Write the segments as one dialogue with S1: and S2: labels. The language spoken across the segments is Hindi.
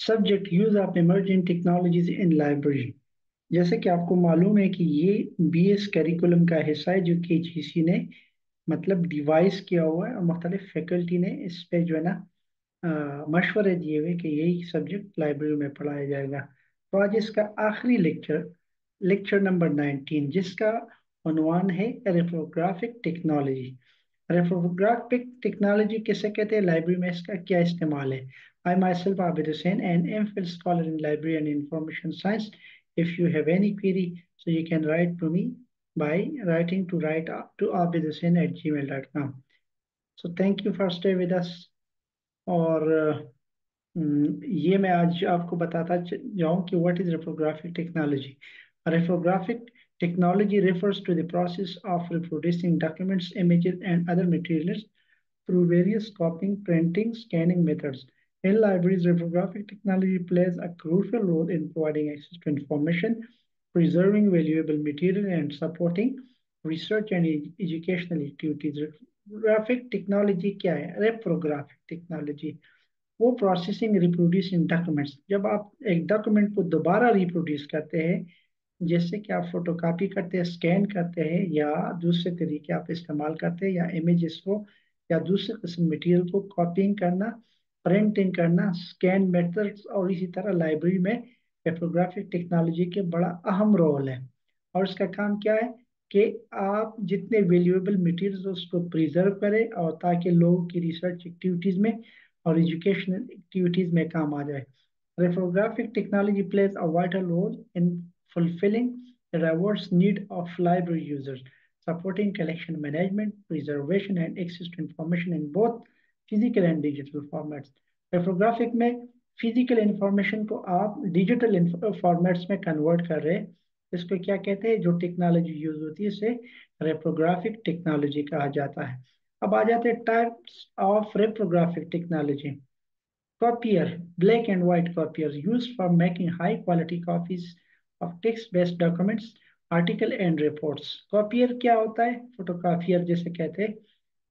S1: Subject use of emerging technologies in library जैसे कि आपको मालूम है कि ये बी एस करिकुलम का हिस्सा है जो के जी सी ने मतलब डिवाइस किया हुआ है और मुख्तलिफ़ फैकल्टी ने इस पर जो है ना मशवरे दिए हुए कि यही सब्जेक्ट लाइब्रेरी में पढ़ाया जाएगा। तो आज इसका आखिरी लेक्चर लेक्चर नंबर 19 जिसका उनवान है रेफोग्राफिक टेक्नोलॉजी रेफोग्राफिक टेक्नोलॉजी किसे कहते हैं लाइब्रेरी में इसका क्या इस्तेमाल है I myself Abid Hussain and M Phil scholar in library and information science if you have any query so you can write to me by writing to write to abidhussain at gmail.com. So thank you for stay with us. और ये मैं आज आपको बताता जाऊँ कि what is reprographic technology reprographic technology refers to the process of reproducing documents images and other materials through various copying printing scanning methods in libraries reprographic technology plays a crucial role in providing access to information preserving valuable material and supporting research and educational activities reprographic technology क्या है reprographic technology वो प्रोसेसिंग रिप्रोड्यूसिंग डॉक्यूमेंट्स जब आप एक डॉक्यूमेंट को दोबारा रिप्रोड्यूस करते हैं जैसे कि आप फोटोकॉपी करते हैं स्कैन करते हैं, या दूसरे तरीके आप इस्तेमाल करते हैं, या इमेजेस को, या दूसरे किस्म मटेरियल को कॉपिंग करना प्रिंटिंग करना स्कैन मेथड्स और इसी तरह लाइब्रेरी में एफोग्राफिक टेक्नोलॉजी के बड़ा अहम रोल है। और इसका काम क्या है कि आप जितने वेल्यूएबल मटेरियल उसको प्रिजर्व करें और ताकि लोगों की रिसर्च एक्टिविटीज़ में और एजुकेशनल एक्टिविटीज़ में काम आ जाए। Reprographic technology plays a vital role in fulfilling the diverse need of library users, supporting collection management, preservation, and access to information in both physical and digital formats. Reprographic में physical information को आप digital formats में convert कर रहे हैं इसको क्या कहते हैं जो टेक्नोलॉजी यूज़ होती है इसे रेप्रोग्राफिक टेक्नोलॉजी कहा जाता है अब आ जाते हैं types of reprographic technology. Copier, black and white copiers used for making high quality copies of text-based documents, article and reports. Copier क्या होता है? फोटोकॉपियर जैसे कहते हैं।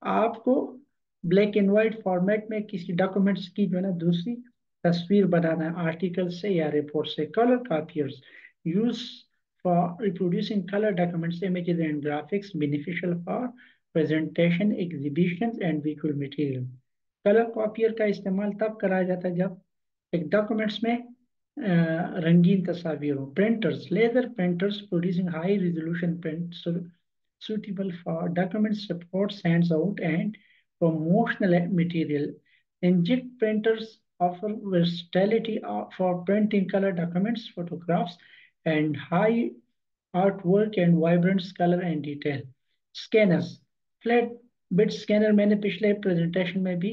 S1: आपको ब्लैक एंड व्हाइट फॉर्मेट में किसी डॉक्यूमेंट्स की जो है ना दूसरी तस्वीर बनाना है आर्टिकल से या रिपोर्ट से। Colour copiers use for reproducing color documents, images, and graphics beneficial for presentation exhibition and visual material colour copier का इस्तेमाल तब कराया जाता है जब एक डॉक्यूमेंट्स में रंगीन तस्वीर हो printers laser printers producing high resolution print suitable for documents support sends out and promotional material. Inkjet printers offer versatility for printing color documents, photographs, and high artwork and vibrant color and detail. Scanners flatbed scanner मैंने पिछले प्रेजेंटेशन में भी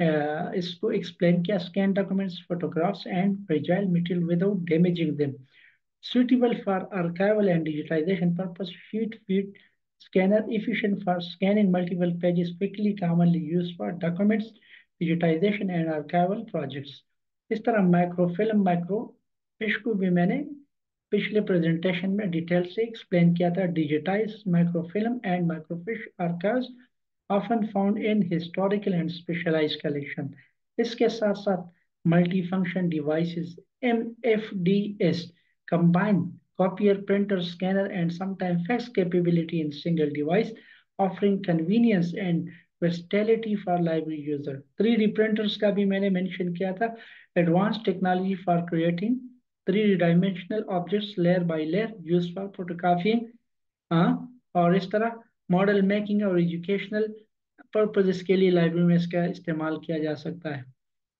S1: Uh, इसको एक्सप्लेन किया scan documents photographs and fragile material without damaging them suitable for archival and digitization purpose sheet feed scanner efficient for scanning multiple pages quickly commonly used for documents digitization and archival projects इस तरह माइक्रोफिल्म माइक्रो इसको भी मैंने पिछले प्रेजेंटेशन में डिटेल से एक्सप्लेन किया था digitise microfilm and microfiche archives often found in historical and specialized collection. इसके साथ साथ multifunction devices MFDS combine copier, printer, scanner, and sometimes fax capability in single device, offering convenience and versatility for library user. 3D printers का भी मैंने mention किया था advanced technology for creating three-dimensional objects layer by layer used for photocopying और इस तरह Model making और एजुकेशनल पर्पजेस के लिए लाइब्रेरी में इसका इस्तेमाल किया जा सकता है।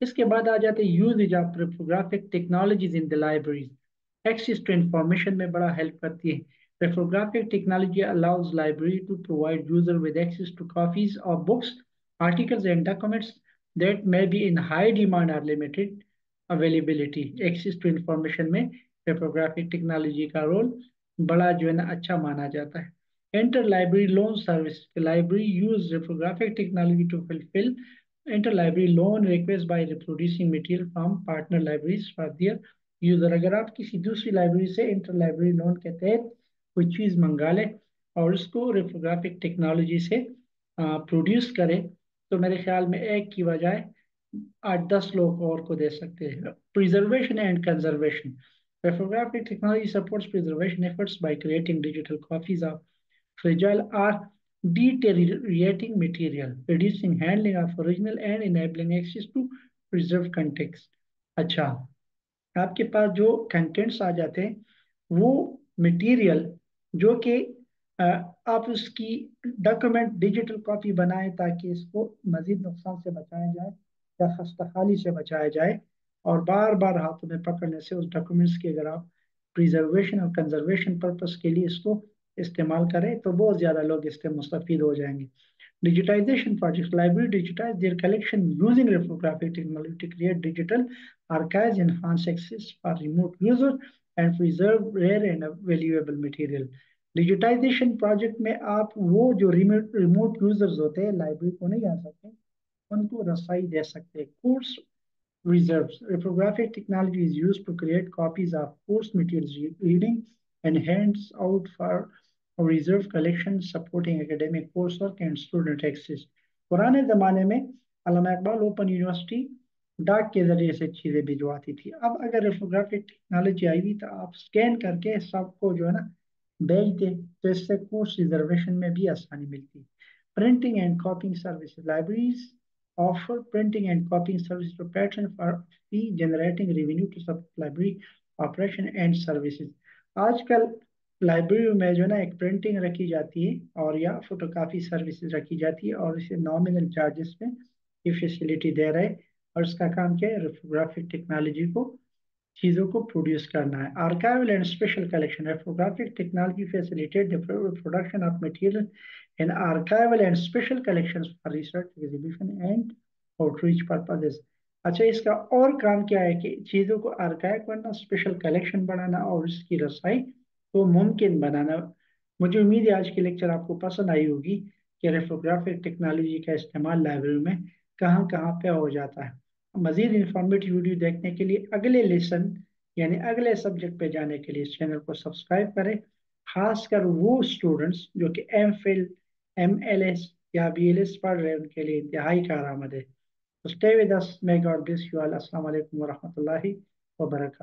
S1: इसके बाद आ जाते हैं use of reprographic technologies in the libraries access to information में बड़ा हेल्प करती है। Reprographic technology allows library to provide user with access to copies of books, articles, and documents that may be in high demand or limited availability access to information में पेपोग्राफिक टेक्नोलॉजी का रोल बड़ा जो है ना अच्छा माना जाता है। Library loan service library use reprographic technology to fulfil inter library loan request by reproducing material from partner libraries for their user अगर आप किसी दूसरी लाइब्रेरी से इंटर लाइब्रेरी लोन के तहत कोई चीज़ मंगा लें और उसको रिपोग्राफिक टेक्नोलॉजी से प्रोड्यूस करें तो मेरे ख्याल में एक की बजाय आठ दस लोग और को दे सकते हैं। Preservation and conservation Reprographic technology supports preservation efforts by creating digital copies of fragile or deteriorating material, reducing handling of original and enabling access to preserved contents. अच्छा आपके पास जो कंटेंट्स आ जाते हैं वो मटेरियल जो कि आप उसकी डॉक्यूमेंट डिजिटल कॉपी बनाएँ ताकि इसको मजीद नुकसान से बचाया जाए या खस्ताखाली से बचाया जाए और बार बार हाथों में पकड़ने से उस डॉक्यूमेंट्स की अगर आप प्रिजर्वेशन और कंजर्वेशन पर्पस के लिए इसको इस्तेमाल करें तो बहुत ज़्यादा लोग इससे मुस्तफ़ हो जाएँगे। Digitisation project library digitise their collection using reprographic technology to create digital archive enhance access for remote user and preserve rare and valuable material digitisation project में आप वो जो रिमोट यूज़र्स होते हैं लाइब्रेरी को नहीं जा सकते, उनको रसाई दे सकते हैं। Course reserve reprographic technology is use to create copies of course material reading and handouts for reserve collection supporting academic course work and student access पुराने जमाने में अलामा इकबाल ओपन यूनिवर्सिटी डाक के ज़रिए से चीज़ें भिजवाती थी। अब अगर रेफोग्राफिक टेक्नोलॉजी आई हुई तो आप स्कैन करके सबको जो है ना भेज दें तो इससे कोर्स रिजर्वेशन में भी आसानी मिलती printing and copying service libraries offer printing and copying service patron for fee generating revenue to sub library operation and services आजकल लाइब्रेरी में जो ना एक प्रिंटिंग रखी जाती है और या फोटोकॉपी सर्विसेज़ रखी जाती है और इसे नॉमिनल चार्जेस में ये फैसिलिटी दे रहे और इसका काम क्या है रिफोग्राफिक टेक्नोलॉजी को चीज़ों को प्रोड्यूस करना है archival and special collection reprographic technology facilitate production of material in archival and special collections for research, exhibition and outreach purposes. अच्छा इसका और काम क्या है कि चीज़ों को आर्काइव करना स्पेशल कलेक्शन बनाना और इसकी रसाई को मुमकिन बनाना। मुझे उम्मीद है आज की लेक्चर आपको पसंद आई होगी कि रेफोग्राफिक टेक्नोलॉजी का इस्तेमाल लाइब्रेरी में कहाँ कहाँ पे हो जाता है। मजीद इंफॉर्मेटिव वीडियो देखने के लिए अगले लेसन यानी अगले सब्जेक्ट पे जाने के लिए इस चैनल को सब्सक्राइब करें। खासकर वो स्टूडेंट्स जो कि M Phil M L S या बी एल एस पढ़ रहे हैं, उनके लिए इंतहाई कारआमद है। तो stay with us may God bless you all अस्सलाम वालेकुम वरहमतुल्लाहि वबरकातुहू